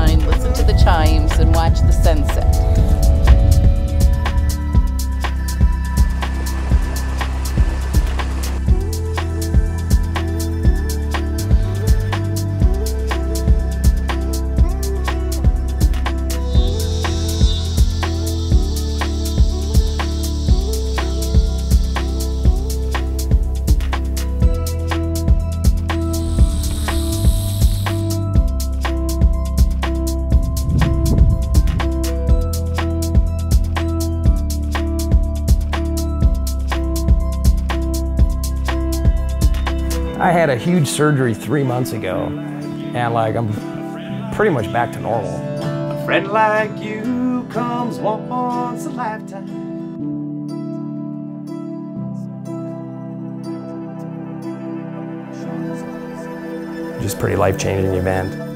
wine, listen to the chimes, and watch the sunset. I had a huge surgery three months ago, and like I'm pretty much back to normal. A friend like you comes once a lifetime. Just pretty life-changing event.